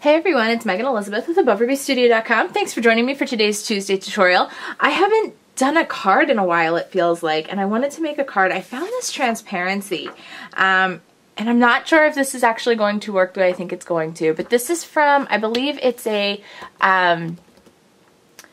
Hey everyone, it's Megan Elizabeth with AboveRubiesStudio.com. Thanks for joining me for today's Tuesday tutorial. I haven't done a card in a while, it feels like, and I wanted to make a card. I found this transparency, um, and I'm not sure if this is actually going to work the way I think it's going to, but this is from, I believe it's a um,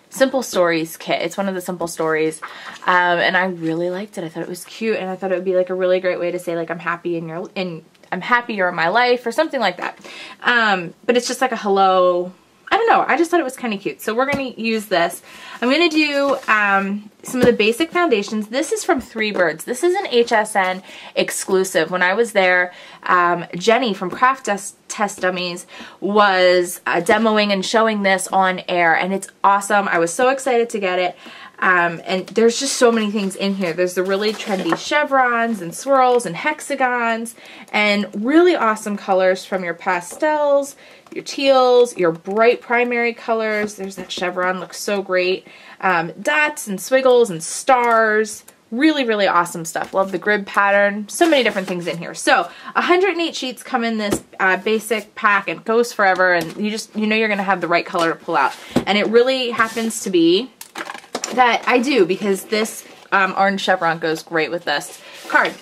Simple Stories kit. It's one of the Simple Stories, um, and I really liked it. I thought it was cute, and I thought it would be like a really great way to say like I'm happy in your in I'm happier in my life or something like that. Um, but it's just like a hello. I don't know. I just thought it was kind of cute. So we're going to use this. I'm going to do um, some of the basic foundations. This is from Three Birds. This is an HSN exclusive. When I was there, um, Jenny from Craft Test Dummies was uh, demoing and showing this on air. And it's awesome. I was so excited to get it. Um, and there's just so many things in here. There's the really trendy chevrons and swirls and hexagons and really awesome colors from your pastels, your teals, your bright primary colors. There's that chevron, looks so great. Um, dots and swiggles and stars. Really, really awesome stuff. Love the grid pattern. So many different things in here. So 108 sheets come in this uh, basic pack. It goes forever and you just, you know you're going to have the right color to pull out. And it really happens to be that I do because this um, orange chevron goes great with this card.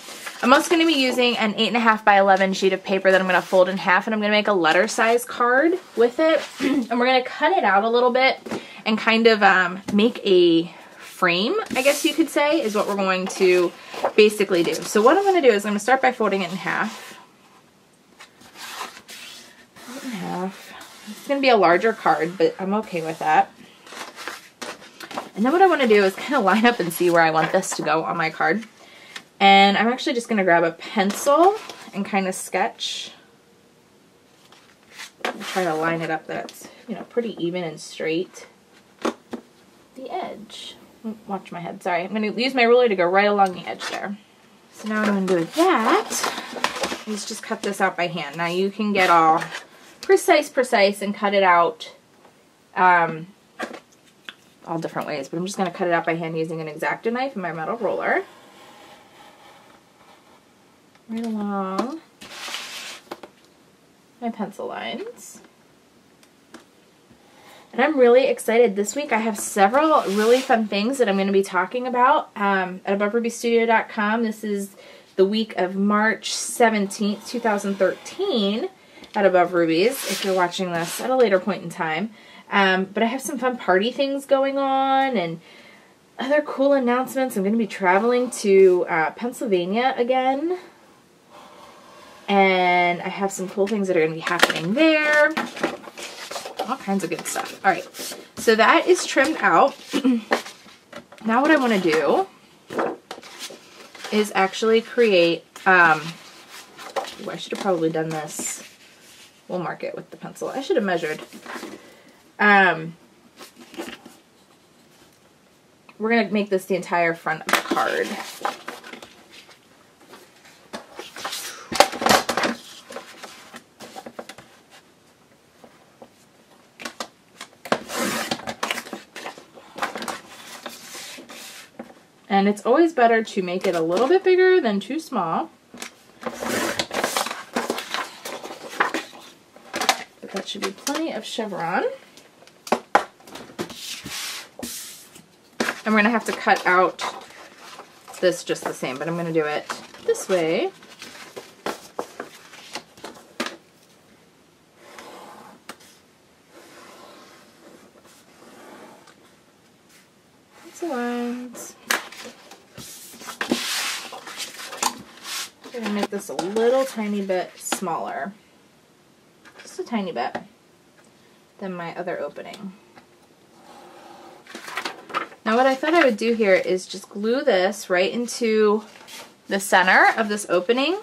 I'm also going to be using an 8.5 by 11 sheet of paper that I'm going to fold in half and I'm going to make a letter size card with it. and we're going to cut it out a little bit and kind of um, make a frame, I guess you could say, is what we're going to basically do. So what I'm going to do is I'm going to start by folding it in half. in half. It's going to be a larger card, but I'm okay with that. And then what I want to do is kind of line up and see where I want this to go on my card. And I'm actually just going to grab a pencil and kind of sketch. Try to line it up that's, you know, pretty even and straight. The edge. Watch my head, sorry. I'm going to use my ruler to go right along the edge there. So now what I'm going to do with that is just cut this out by hand. Now you can get all precise, precise and cut it out um, all different ways, but I'm just going to cut it out by hand using an X-Acto knife and my metal roller. Right along my pencil lines. And I'm really excited. This week I have several really fun things that I'm going to be talking about um, at AboveRubiesStudio.com. This is the week of March 17th, 2013 at Above Rubies, if you're watching this at a later point in time. Um, but I have some fun party things going on and other cool announcements. I'm going to be traveling to uh, Pennsylvania again. And I have some cool things that are going to be happening there. All kinds of good stuff. All right. So that is trimmed out. now what I want to do is actually create, um, ooh, I should have probably done this. We'll mark it with the pencil. I should have measured. Um, we're going to make this the entire front of the card. And it's always better to make it a little bit bigger than too small. But that should be plenty of chevron. We're going to have to cut out this just the same, but I'm going to do it this way. Lines. I'm going to make this a little tiny bit smaller. Just a tiny bit than my other opening. Now what I thought I would do here is just glue this right into the center of this opening.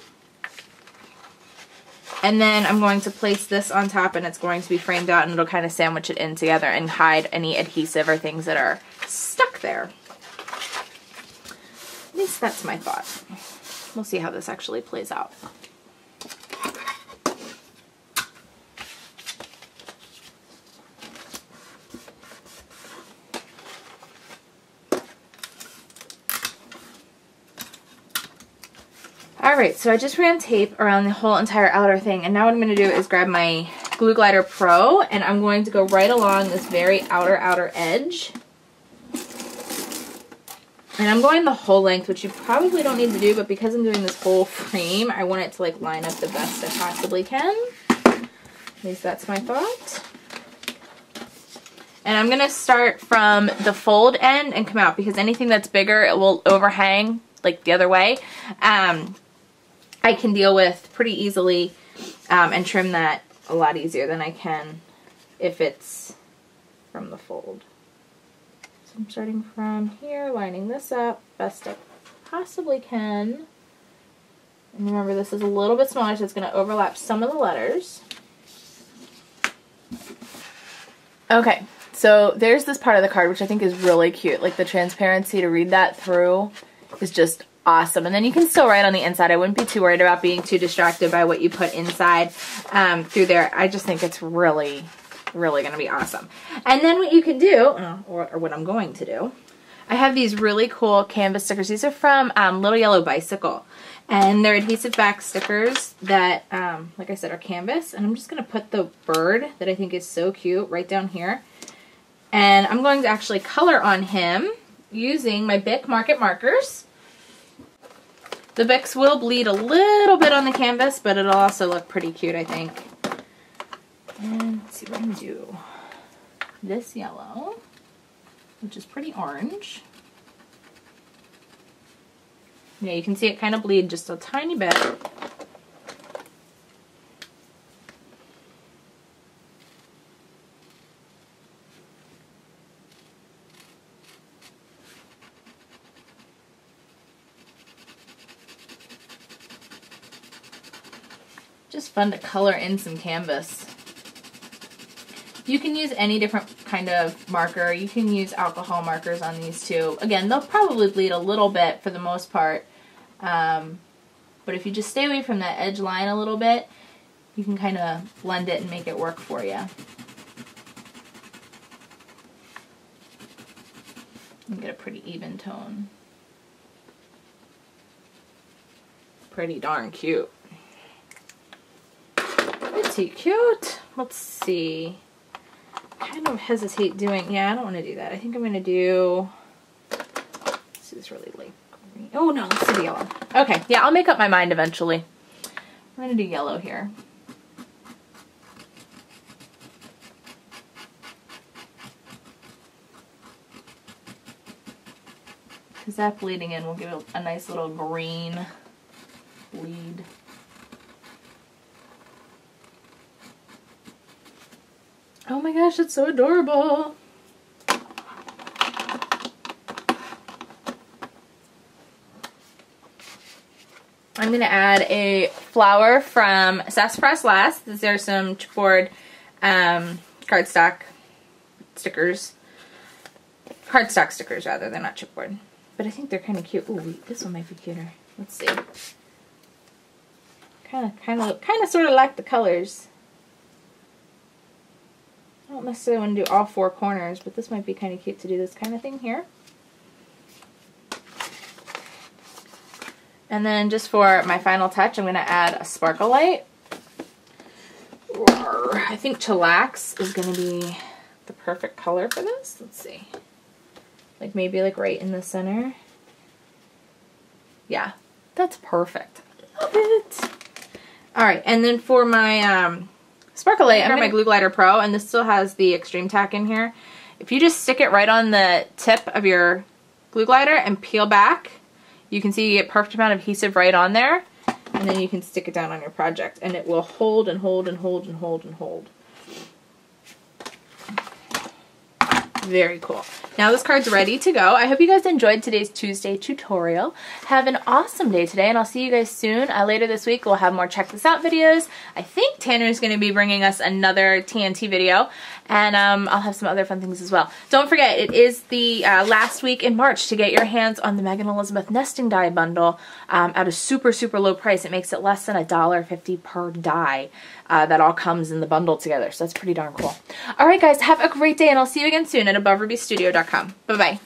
And then I'm going to place this on top and it's going to be framed out and it'll kind of sandwich it in together and hide any adhesive or things that are stuck there. At least that's my thought. We'll see how this actually plays out. Alright, so I just ran tape around the whole entire outer thing, and now what I'm going to do is grab my Glue Glider Pro, and I'm going to go right along this very outer, outer edge. And I'm going the whole length, which you probably don't need to do, but because I'm doing this whole frame, I want it to like line up the best I possibly can. At least that's my thought. And I'm going to start from the fold end and come out because anything that's bigger, it will overhang like the other way. Um, I can deal with pretty easily um, and trim that a lot easier than I can if it's from the fold. So I'm starting from here, lining this up best I possibly can. And remember, this is a little bit smaller, so it's going to overlap some of the letters. Okay, so there's this part of the card, which I think is really cute. Like the transparency to read that through is just awesome. And then you can still write on the inside. I wouldn't be too worried about being too distracted by what you put inside um, through there. I just think it's really, really going to be awesome. And then what you can do, uh, or, or, what I'm going to do, I have these really cool canvas stickers. These are from um, Little Yellow Bicycle. And they're adhesive back stickers that, um, like I said, are canvas. And I'm just going to put the bird that I think is so cute right down here. And I'm going to actually color on him using my Bic Mark-It markers. The Bics will bleed a little bit on the canvas, but it'll also look pretty cute, I think. And let's see what going to do. This yellow, which is pretty orange. Yeah, you can see it kind of bleed just a tiny bit. Just fun to color in some canvas. You can use any different kind of marker. You can use alcohol markers on these too. Again, they'll probably bleed a little bit for the most part. Um, but if you just stay away from that edge line a little bit, you can kind of blend it and make it work for you. And get a pretty even tone. Pretty darn cute. Pretty cute. Let's see I kind of hesitate doing, yeah, I don't want to do that. I think I'm going to do, this is really light green. Oh no, let's do yellow. Okay, yeah, I'll make up my mind eventually. I'm going to do yellow here. Because that bleeding in will give it a nice little green bleed. Oh my gosh, it's so adorable. I'm going to add a flower from Sassafras Lass. These are some chipboard um, cardstock stickers. Cardstock stickers, rather. They're not chipboard. But I think they're kind of cute. Ooh, this one might be cuter. Let's see. Kind of, kind of, kind of sort of like the colors. I don't necessarily want to do all four corners, but this might be kind of cute to do this kind of thing here. And then just for my final touch, I'm going to add a sparkle light. I think chillax is going to be the perfect color for this. Let's see. Like maybe like right in the center. Yeah, that's perfect. Love it. All right, and then for my um, Sparkle Light under my Glue Glider Pro, and this still has the extreme tack in here. If you just stick it right on the tip of your glue glider and peel back, you can see you get perfect amount of adhesive right on there, and then you can stick it down on your project, and it will hold and hold and hold and hold and hold. Very cool. Now this card's ready to go. I hope you guys enjoyed today's Tuesday tutorial. Have an awesome day today, and I'll see you guys soon. Uh, later this week, we'll have more Check This Out videos. I think Tanner's going to be bringing us another TNT video, and um, I'll have some other fun things as well. Don't forget, it is the uh, last week in March to get your hands on the Megan Elizabeth Nesting Die Bundle um, at a super, super low price. It makes it less than $1.50 per die uh, that all comes in the bundle together. So that's pretty darn cool. All right, guys, have a great day, and I'll see you again soon at AboveRubiesStudio.com. Bye-bye.